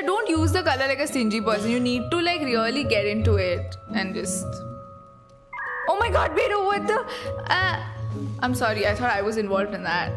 yeah, don't use the color like a stingy person. You need to like really get into it and just. Oh my god, wait, oh, what the? Uh, I'm sorry, I thought I was involved in that.